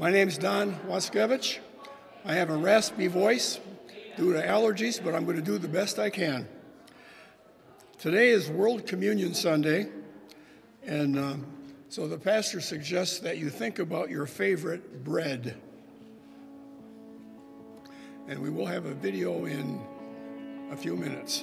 My name is Don Waskevich. I have a raspy voice due to allergies, but I'm going to do the best I can. Today is World Communion Sunday, and um, so the pastor suggests that you think about your favorite bread. And we will have a video in a few minutes.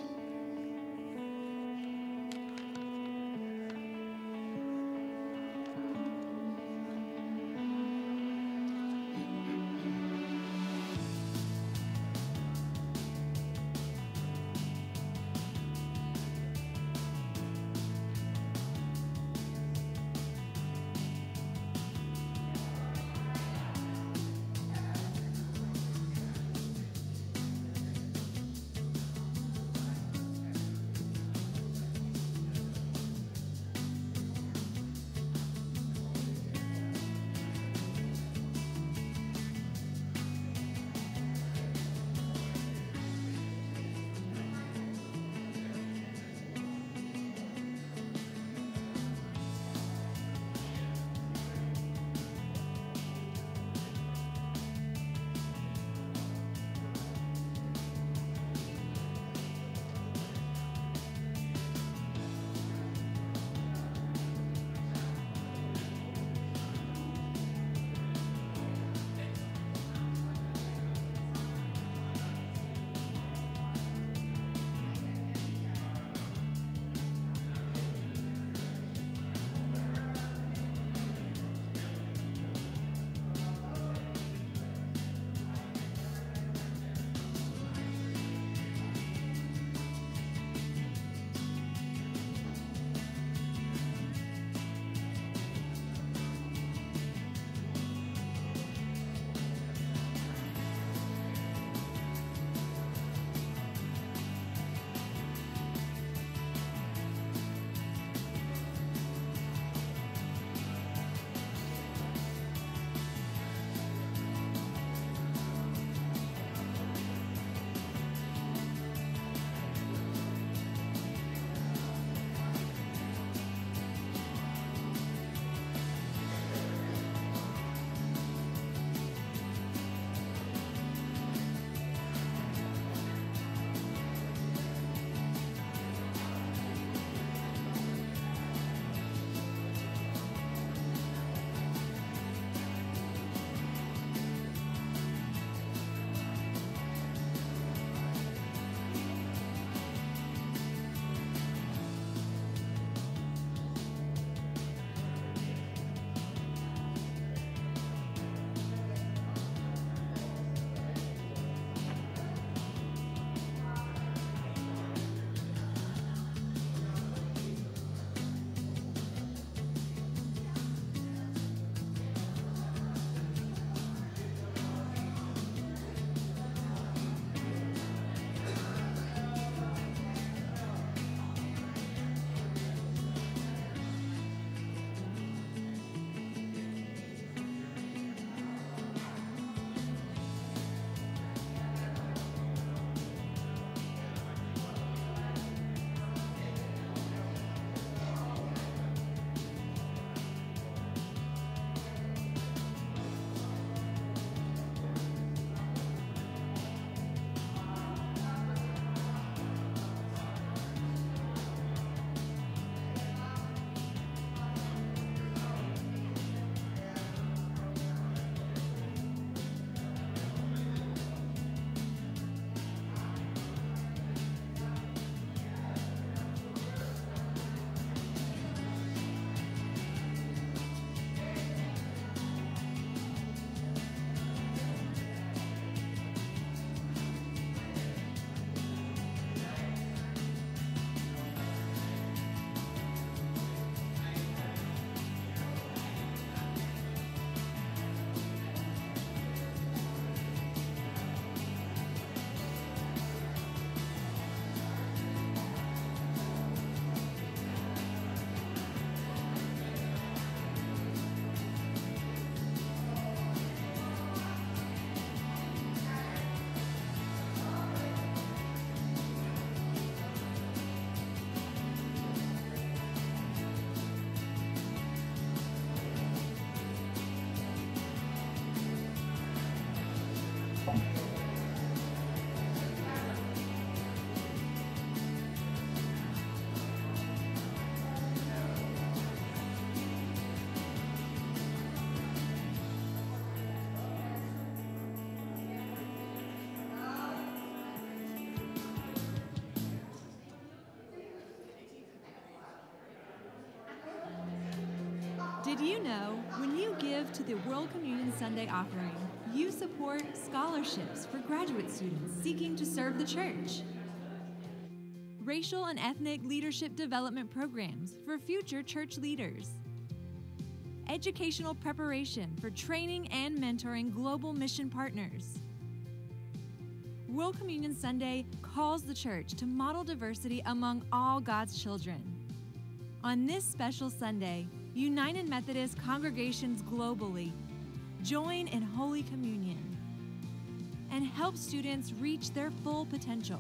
You know, when you give to the World Communion Sunday offering, you support scholarships for graduate students seeking to serve the church, racial and ethnic leadership development programs for future church leaders, educational preparation for training and mentoring global mission partners. World Communion Sunday calls the church to model diversity among all God's children. On this special Sunday, United Methodist congregations globally join in Holy Communion and help students reach their full potential.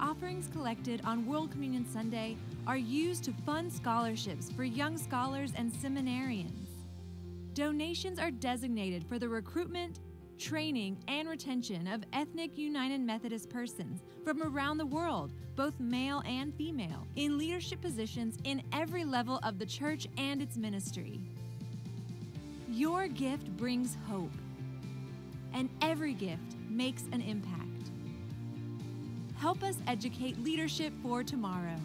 Offerings collected on World Communion Sunday are used to fund scholarships for young scholars and seminarians. Donations are designated for the recruitment, training, and retention of ethnic United Methodist persons from around the world, both male and female, in leadership positions in every level of the church and its ministry. Your gift brings hope, and every gift makes an impact. Help us educate leadership for tomorrow.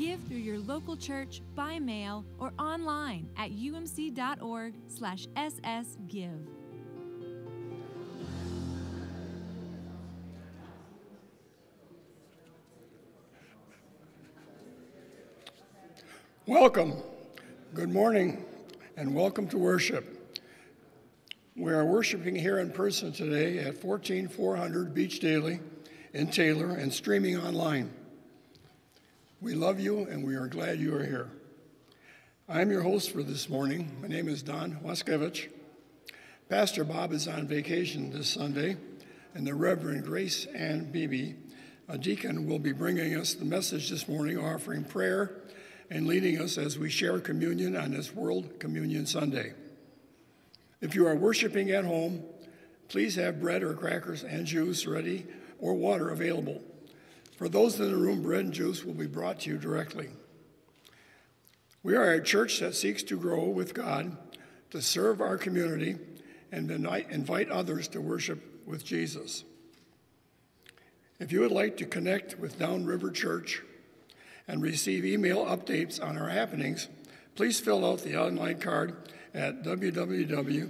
Give through your local church, by mail, or online at umc.org/ssgive. Welcome. Good morning and welcome to worship. We are worshiping here in person today at 14400 Beech Daly in Taylor and streaming online. We love you and we are glad you are here. I'm your host for this morning. My name is Don Waskevich. Pastor Bob is on vacation this Sunday, and the Reverend Grace Ann Beebe, a deacon, will be bringing us the message this morning, offering prayer and leading us as we share communion on this World Communion Sunday. If you are worshiping at home, please have bread or crackers and juice ready or water available. For those in the room, bread and juice will be brought to you directly. We are a church that seeks to grow with God, to serve our community, and invite others to worship with Jesus. If you would like to connect with Downriver Church, and receive email updates on our happenings, please fill out the online card at www.drumc.org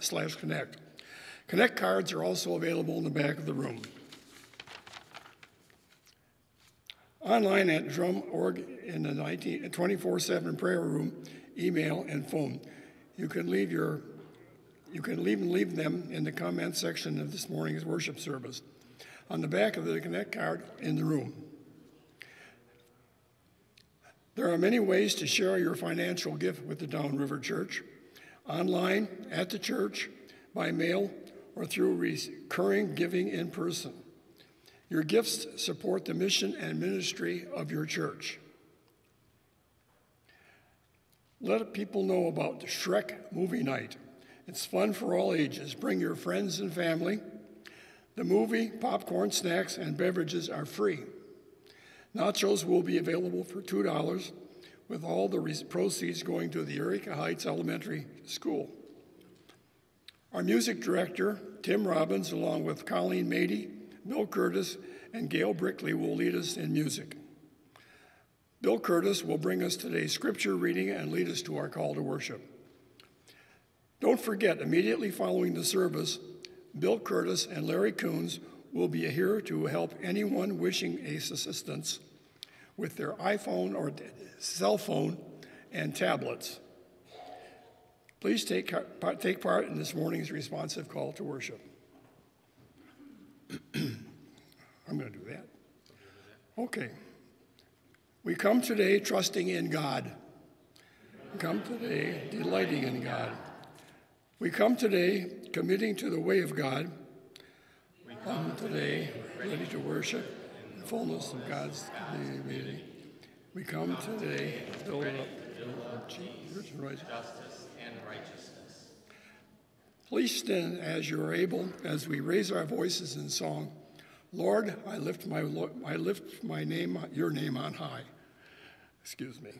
slash connect. Connect cards are also available in the back of the room. Online at drumc.org in the 24-7 prayer room, email, and phone. You can leave your you can leave and leave them in the comment section of this morning's worship service on the back of the Connect card in the room. There are many ways to share your financial gift with the Downriver Church online, at the church, by mail, or through recurring giving in person. Your gifts support the mission and ministry of your church. Let people know about the Shrek movie night. It's fun for all ages. Bring your friends and family. The movie, popcorn, snacks, and beverages are free. Nachos will be available for $2, with all the proceeds going to the Eureka Heights Elementary School. Our music director, Tim Robbins, along with Colleen Mady, Bill Curtis, and Gail Brickley, will lead us in music. Bill Curtis will bring us today's scripture reading and lead us to our call to worship. Don't forget, immediately following the service, Bill Curtis and Larry Coons will be here to help anyone wishing ACE assistance with their iPhone or cell phone and tablets. Please take, take part in this morning's responsive call to worship. I'm going to do that. Okay. We come today trusting in God. We come today delighting in God. We come today committing to the way of God. We come today ready to worship in the fullness of God's community. We come today build up and righteousness. Please stand as you are able as we raise our voices in song. Lord, I lift my I lift my name, your name on high. Excuse me.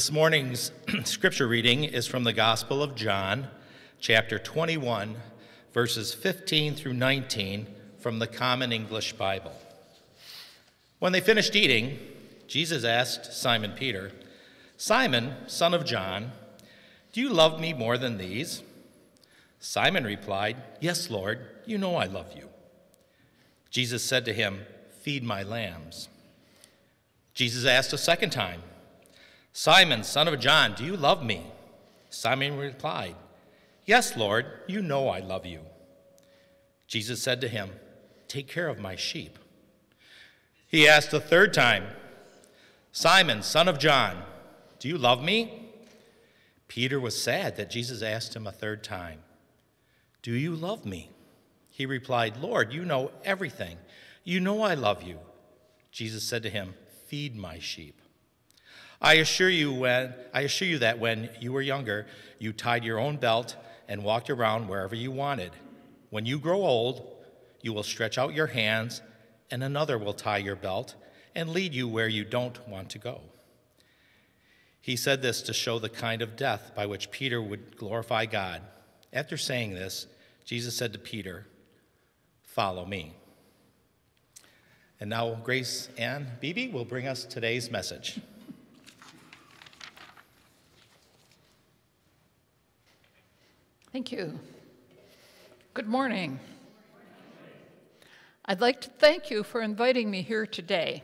This morning's scripture reading is from the Gospel of John, chapter 21, verses 15 through 19 from the Common English Bible. When they finished eating, Jesus asked Simon Peter, Simon, son of John, do you love me more than these? Simon replied, Yes, Lord, you know I love you. Jesus said to him, Feed my lambs. Jesus asked a second time, Simon, son of John, do you love me? Simon replied, Yes, Lord, you know I love you. Jesus said to him, Take care of my sheep. He asked a third time, Simon, son of John, do you love me? Peter was sad that Jesus asked him a third time, Do you love me? He replied, Lord, you know everything. You know I love you. Jesus said to him, Feed my sheep. I assure you when I assure you that when you were younger, you tied your own belt and walked around wherever you wanted. When you grow old, you will stretch out your hands, and another will tie your belt and lead you where you don't want to go. He said this to show the kind of death by which Peter would glorify God. After saying this, Jesus said to Peter, Follow me. And now, Grace Ann Beebe will bring us today's message. Thank you. Good morning. I'd like to thank you for inviting me here today.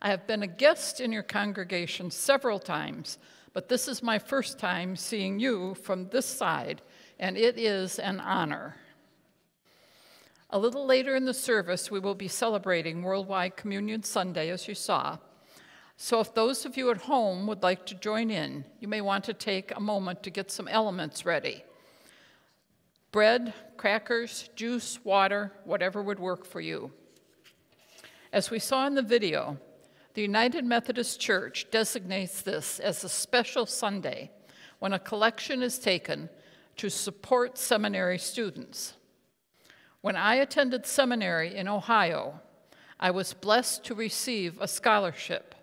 I have been a guest in your congregation several times, but this is my first time seeing you from this side, and it is an honor. A little later in the service, we will be celebrating Worldwide Communion Sunday, as you saw. So, if those of you at home would like to join in, you may want to take a moment to get some elements ready bread, crackers, juice, water, whatever would work for you. As we saw in the video, the United Methodist Church designates this as a special Sunday when a collection is taken to support seminary students. When I attended seminary in Ohio, I was blessed to receive a scholarship,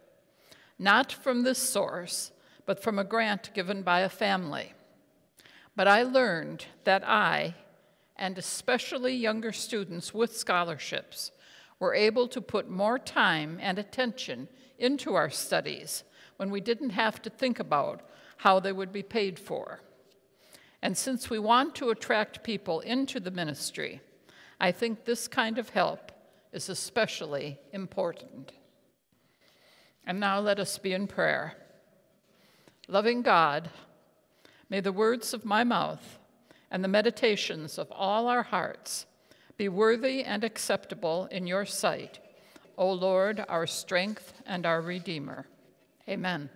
not from this source, but from a grant given by a family. But I learned that I, and especially younger students with scholarships, were able to put more time and attention into our studies when we didn't have to think about how they would be paid for. And since we want to attract people into the ministry, I think this kind of help is especially important. And now let us be in prayer. Loving God, May the words of my mouth and the meditations of all our hearts be worthy and acceptable in your sight, O Lord, our strength and our Redeemer. Amen.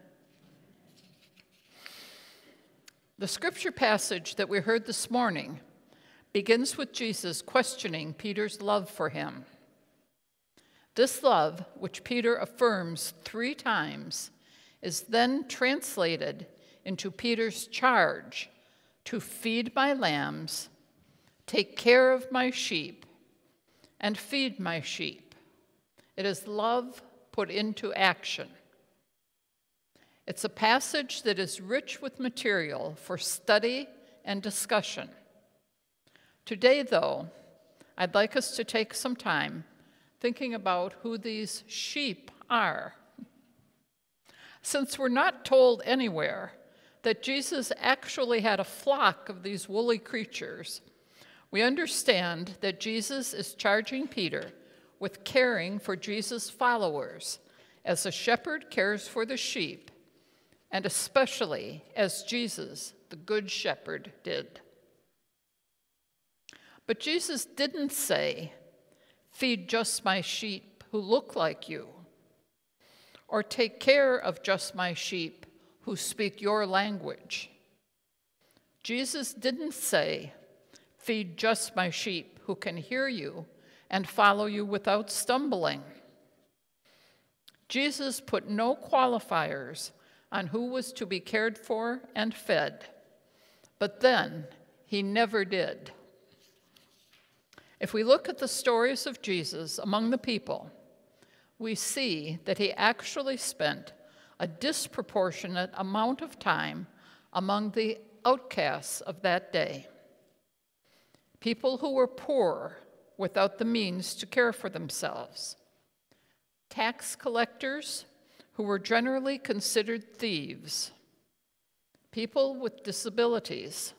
The scripture passage that we heard this morning begins with Jesus questioning Peter's love for him. This love, which Peter affirms three times, is then translated into Peter's charge to feed my lambs, take care of my sheep, and feed my sheep. It is love put into action. It's a passage that is rich with material for study and discussion. Today, though, I'd like us to take some time thinking about who these sheep are. Since we're not told anywhere that Jesus actually had a flock of these woolly creatures, we understand that Jesus is charging Peter with caring for Jesus' followers as a shepherd cares for the sheep, and especially as Jesus, the Good Shepherd, did. But Jesus didn't say, Feed just my sheep who look like you, or take care of just my sheep who speak your language. Jesus didn't say, Feed just my sheep who can hear you and follow you without stumbling. Jesus put no qualifiers on who was to be cared for and fed, but then he never did. If we look at the stories of Jesus among the people, we see that he actually spent a disproportionate amount of time among the outcasts of that day. People who were poor without the means to care for themselves. Tax collectors who were generally considered thieves. People with disabilities,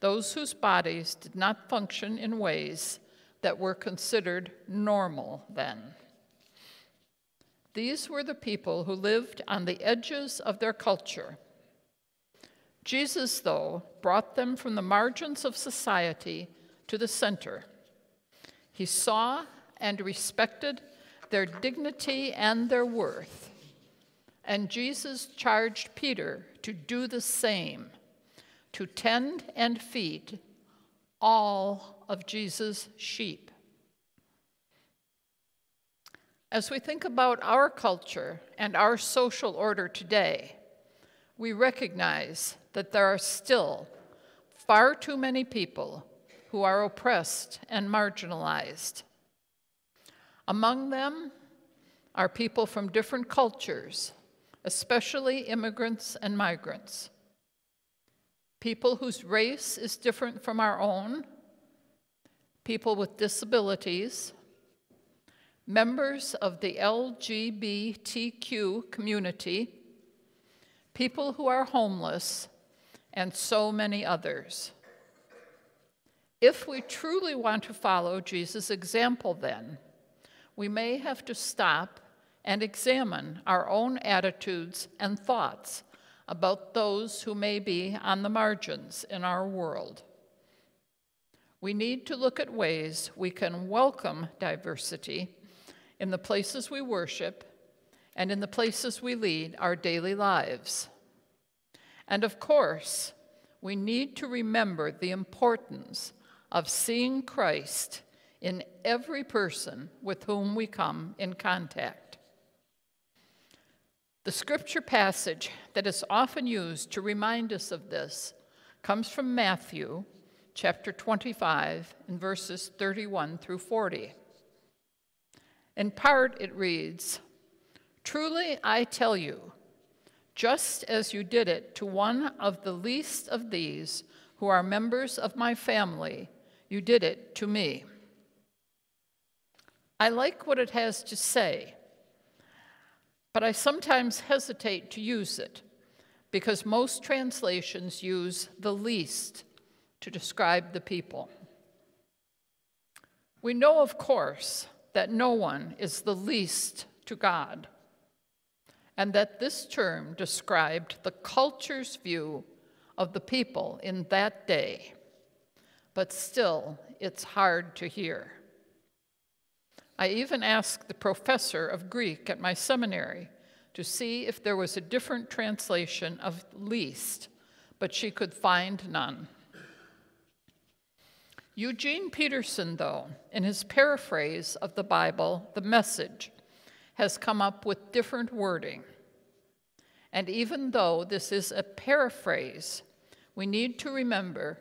those whose bodies did not function in ways that were considered normal then. These were the people who lived on the edges of their culture. Jesus, though, brought them from the margins of society to the center. He saw and respected their dignity and their worth. And Jesus charged Peter to do the same, to tend and feed all of Jesus' sheep. As we think about our culture and our social order today, we recognize that there are still far too many people who are oppressed and marginalized. Among them are people from different cultures, especially immigrants and migrants. People whose race is different from our own, people with disabilities, members of the LGBTQ community, people who are homeless, and so many others. If we truly want to follow Jesus' example, then, we may have to stop and examine our own attitudes and thoughts about those who may be on the margins in our world. We need to look at ways we can welcome diversity in the places we worship and in the places we lead our daily lives. And of course, we need to remember the importance of seeing Christ in every person with whom we come in contact. The scripture passage that is often used to remind us of this comes from Matthew chapter 25 and verses 31 through 40. In part, it reads Truly I tell you, just as you did it to one of the least of these who are members of my family, you did it to me. I like what it has to say, but I sometimes hesitate to use it because most translations use the least to describe the people. We know, of course, that no one is the least to God, and that this term described the culture's view of the people in that day. But still, it's hard to hear. I even asked the professor of Greek at my seminary to see if there was a different translation of least, but she could find none. Eugene Peterson, though, in his paraphrase of the Bible, The Message, has come up with different wording. And even though this is a paraphrase, we need to remember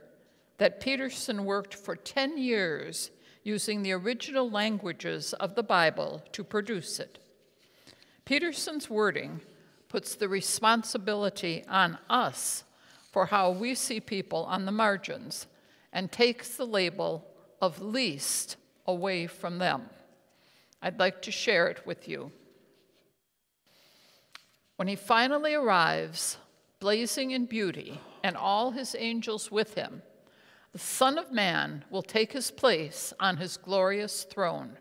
that Peterson worked for 10 years using the original languages of the Bible to produce it. Peterson's wording puts the responsibility on us for how we see people on the margins and takes the label of least away from them. I'd like to share it with you. When he finally arrives, blazing in beauty, and all his angels with him, the Son of Man will take his place on his glorious throne.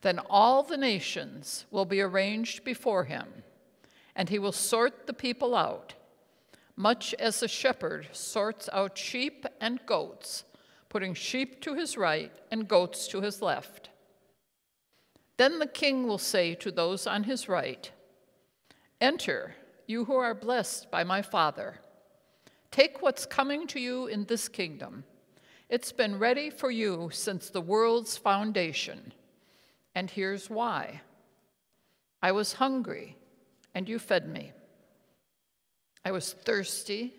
Then all the nations will be arranged before him, and he will sort the people out much as a shepherd sorts out sheep and goats, putting sheep to his right and goats to his left. Then the king will say to those on his right, Enter, you who are blessed by my Father. Take what's coming to you in this kingdom. It's been ready for you since the world's foundation. And here's why I was hungry, and you fed me. I was thirsty,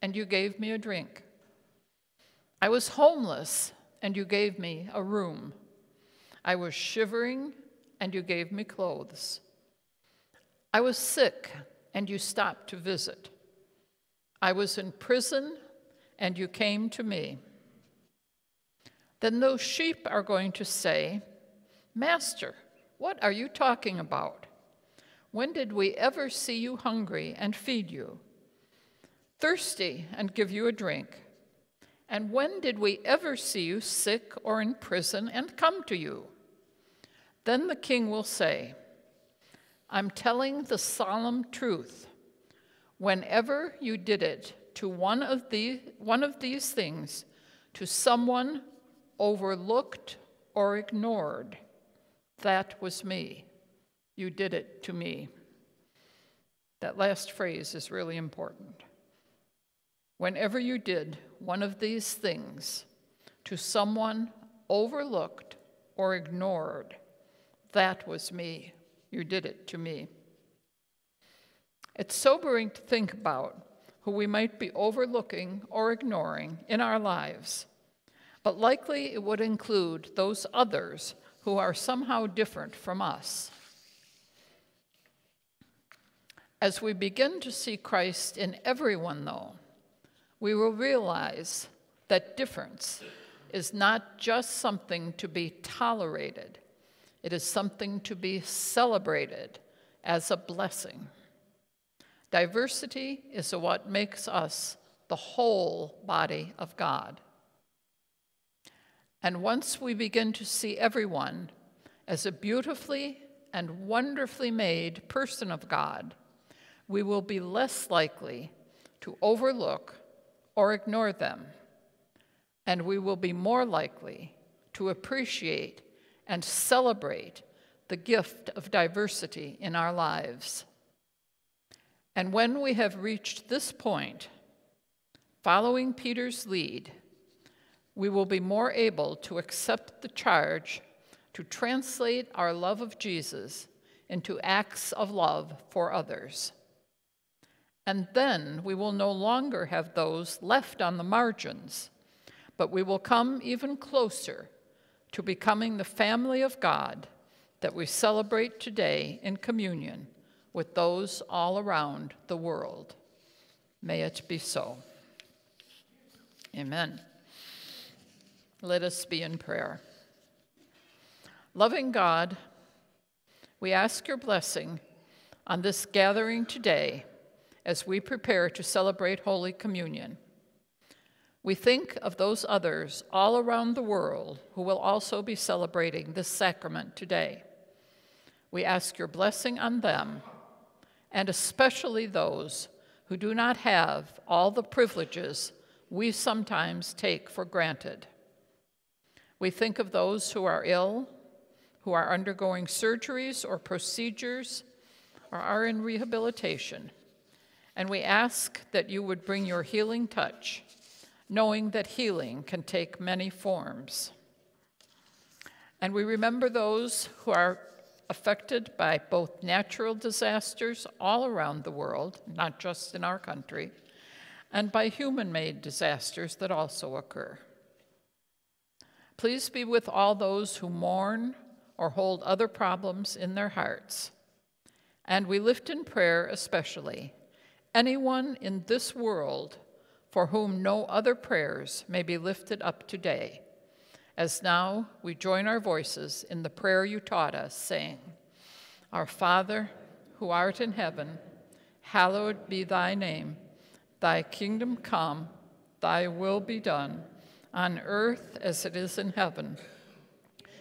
and you gave me a drink. I was homeless, and you gave me a room. I was shivering, and you gave me clothes. I was sick, and you stopped to visit. I was in prison, and you came to me. Then those sheep are going to say, Master, what are you talking about? When did we ever see you hungry and feed you? Thirsty and give you a drink? And when did we ever see you sick or in prison and come to you? Then the king will say, I'm telling the solemn truth. Whenever you did it to one of, the, one of these things, to someone overlooked or ignored, that was me. You did it to me. That last phrase is really important. Whenever you did one of these things to someone overlooked or ignored, that was me. You did it to me. It's sobering to think about who we might be overlooking or ignoring in our lives, but likely it would include those others who are somehow different from us. As we begin to see Christ in everyone, though, we will realize that difference is not just something to be tolerated, it is something to be celebrated as a blessing. Diversity is what makes us the whole body of God. And once we begin to see everyone as a beautifully and wonderfully made person of God, we will be less likely to overlook or ignore them, and we will be more likely to appreciate and celebrate the gift of diversity in our lives. And when we have reached this point, following Peter's lead, we will be more able to accept the charge to translate our love of Jesus into acts of love for others. And then we will no longer have those left on the margins, but we will come even closer to becoming the family of God that we celebrate today in communion with those all around the world. May it be so. Amen. Let us be in prayer. Loving God, we ask your blessing on this gathering today as we prepare to celebrate Holy Communion. We think of those others all around the world who will also be celebrating this sacrament today. We ask your blessing on them, and especially those who do not have all the privileges we sometimes take for granted. We think of those who are ill, who are undergoing surgeries or procedures, or are in rehabilitation. And we ask that you would bring your healing touch, knowing that healing can take many forms. And we remember those who are affected by both natural disasters all around the world, not just in our country, and by human made disasters that also occur. Please be with all those who mourn or hold other problems in their hearts. And we lift in prayer especially anyone in this world for whom no other prayers may be lifted up today, as now we join our voices in the prayer you taught us, saying, Our Father, who art in heaven, hallowed be thy name. Thy kingdom come, thy will be done, on earth as it is in heaven.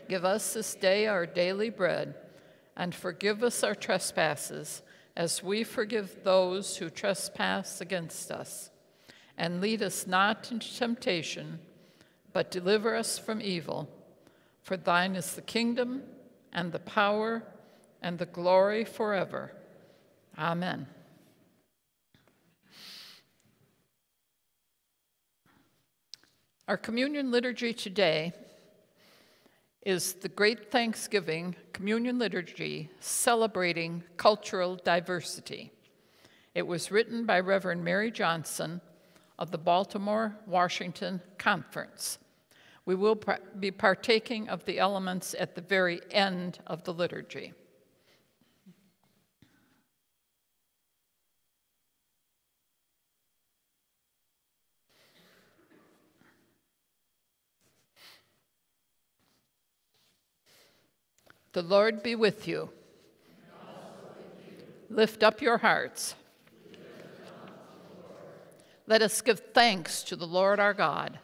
Give us this day our daily bread, and forgive us our trespasses as we forgive those who trespass against us. And lead us not into temptation, but deliver us from evil. For thine is the kingdom, and the power, and the glory forever. Amen. Our communion liturgy today is the Great Thanksgiving Communion Liturgy celebrating cultural diversity. It was written by Reverend Mary Johnson of the Baltimore Washington Conference. We will be partaking of the elements at the very end of the liturgy. The Lord be with you. Lift up your hearts. Let us give thanks to the Lord our God.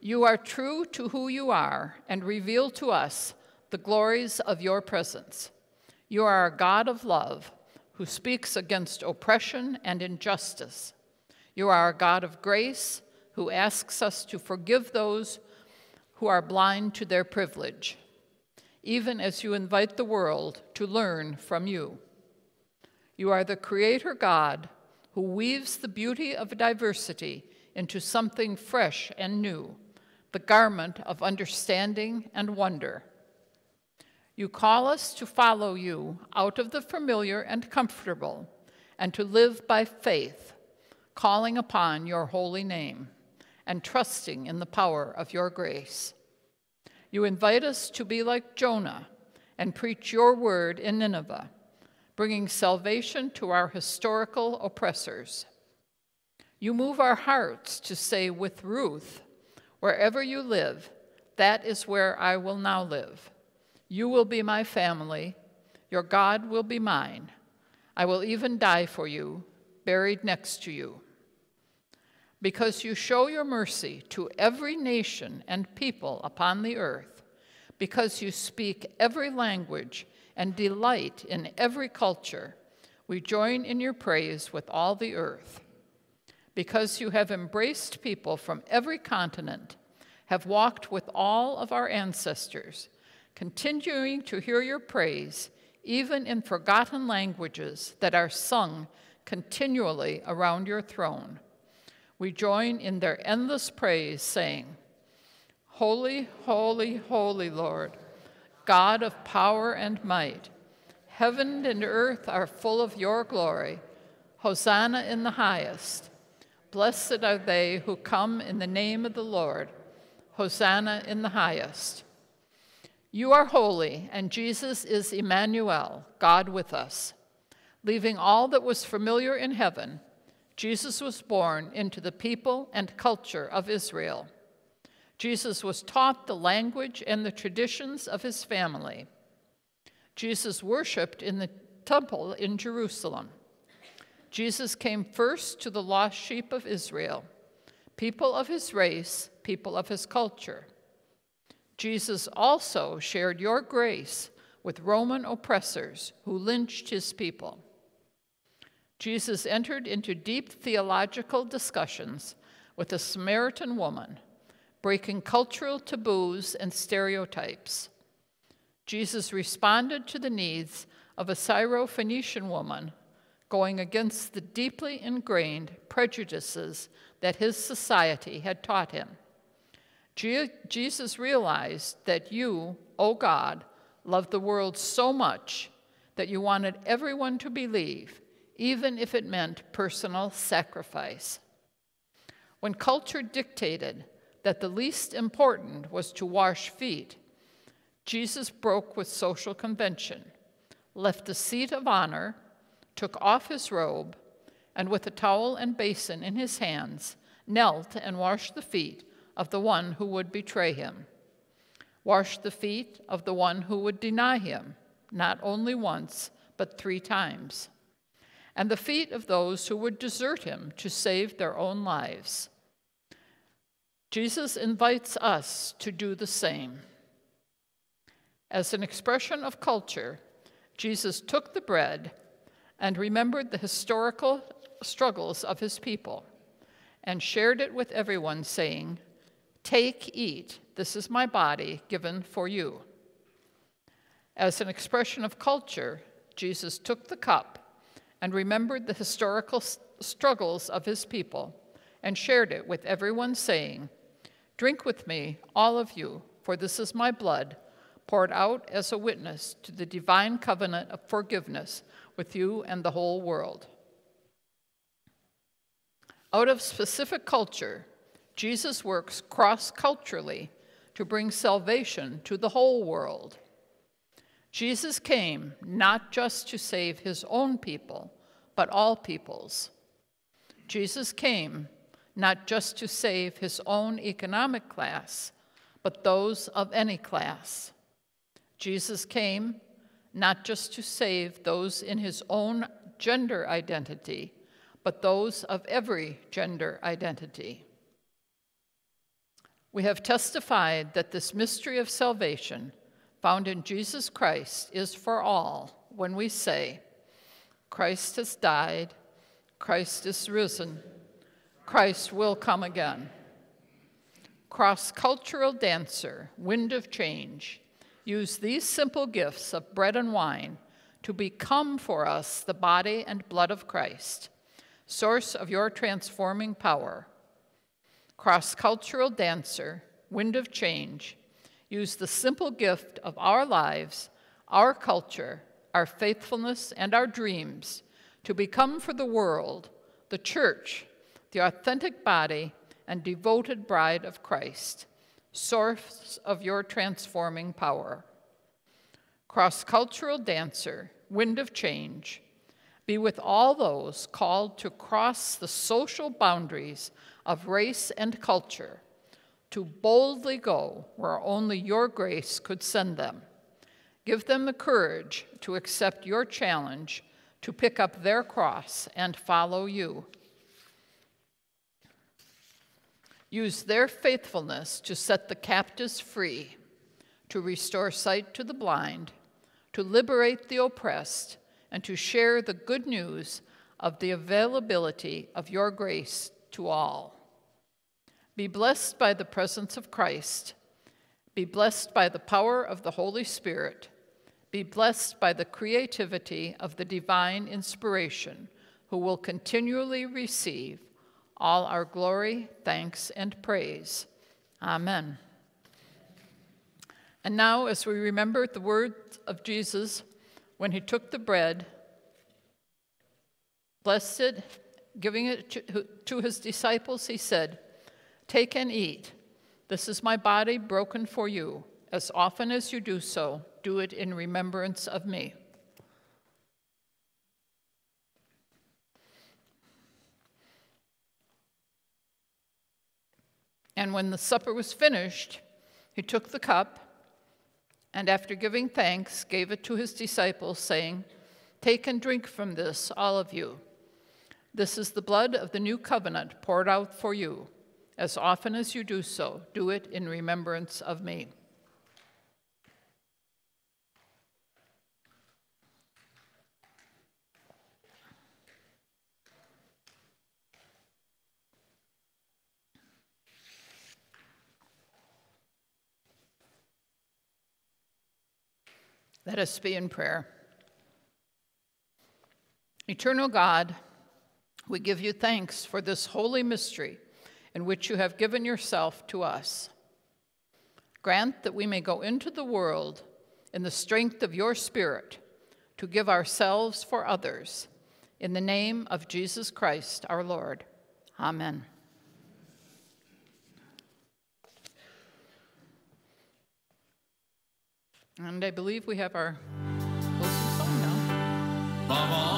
You are true to who you are and reveal to us the glories of your presence. You are a God of love who speaks against oppression and injustice. You are a God of grace who asks us to forgive those who are blind to their privilege, even as you invite the world to learn from you. You are the Creator God who weaves the beauty of diversity into something fresh and new the garment of understanding and wonder. You call us to follow you out of the familiar and comfortable, and to live by faith, calling upon your holy name and trusting in the power of your grace. You invite us to be like Jonah and preach your word in Nineveh, bringing salvation to our historical oppressors. You move our hearts to say with Ruth, Wherever you live, that is where I will now live. You will be my family, your God will be mine. I will even die for you, buried next to you. Because you show your mercy to every nation and people upon the earth, because you speak every language and delight in every culture, we join in your praise with all the earth because you have embraced people from every continent, have walked with all of our ancestors, continuing to hear your praise, even in forgotten languages that are sung continually around your throne. We join in their endless praise, saying, Holy, holy, holy Lord, God of power and might, heaven and earth are full of your glory. Hosanna in the highest. Blessed are they who come in the name of the Lord. Hosanna in the highest. You are holy, and Jesus is Emmanuel, God with us. Leaving all that was familiar in heaven, Jesus was born into the people and culture of Israel. Jesus was taught the language and the traditions of his family. Jesus worshiped in the temple in Jerusalem. Jesus came first to the lost sheep of Israel, people of his race, people of his culture. Jesus also shared your grace with Roman oppressors who lynched his people. Jesus entered into deep theological discussions with a Samaritan woman, breaking cultural taboos and stereotypes. Jesus responded to the needs of a Syro-Phoenician woman going against the deeply ingrained prejudices that his society had taught him. Je Jesus realized that you, O oh God, loved the world so much that you wanted everyone to believe, even if it meant personal sacrifice. When culture dictated that the least important was to wash feet, Jesus broke with social convention, left the seat of honor, took off his robe, and with a towel and basin in his hands, knelt and washed the feet of the one who would betray him, washed the feet of the one who would deny him, not only once, but three times, and the feet of those who would desert him to save their own lives. Jesus invites us to do the same. As an expression of culture, Jesus took the bread and remembered the historical struggles of his people and shared it with everyone, saying, Take, eat, this is my body given for you. As an expression of culture, Jesus took the cup and remembered the historical struggles of his people and shared it with everyone, saying, Drink with me, all of you, for this is my blood, poured out as a witness to the divine covenant of forgiveness with you and the whole world. Out of specific culture, Jesus works cross culturally to bring salvation to the whole world. Jesus came not just to save his own people, but all peoples. Jesus came not just to save his own economic class, but those of any class. Jesus came not just to save those in his own gender identity, but those of every gender identity. We have testified that this mystery of salvation found in Jesus Christ is for all when we say, Christ has died, Christ is risen, Christ will come again. Cross cultural dancer, Wind of Change, use these simple gifts of bread and wine to become for us the body and blood of Christ, source of your transforming power. Cross cultural dancer, Wind of Change, use the simple gift of our lives, our culture, our faithfulness, and our dreams to become for the world, the church, the authentic body and devoted bride of Christ, source of your transforming power. Cross cultural dancer, wind of change, be with all those called to cross the social boundaries of race and culture, to boldly go where only your grace could send them. Give them the courage to accept your challenge to pick up their cross and follow you. Use their faithfulness to set the captives free, to restore sight to the blind, to liberate the oppressed, and to share the good news of the availability of your grace to all. Be blessed by the presence of Christ. Be blessed by the power of the Holy Spirit. Be blessed by the creativity of the divine inspiration, who will continually receive all our glory, thanks, and praise. Amen. And now, as we remember the words of Jesus when he took the bread, blessed it, giving it to, to his disciples, he said, Take and eat. This is my body broken for you. As often as you do so, do it in remembrance of me. And when the supper was finished, he took the cup and, after giving thanks, gave it to his disciples, saying, Take and drink from this, all of you. This is the blood of the new covenant poured out for you. As often as you do so, do it in remembrance of me. Let us be in prayer. Eternal God, we give you thanks for this holy mystery in which you have given yourself to us. Grant that we may go into the world in the strength of your Spirit to give ourselves for others. In the name of Jesus Christ our Lord. Amen. And I believe we have our closing song now. Above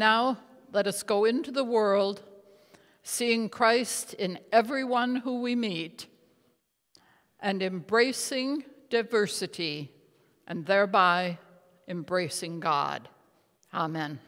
now let us go into the world, seeing Christ in everyone who we meet, and embracing diversity, and thereby embracing God. Amen.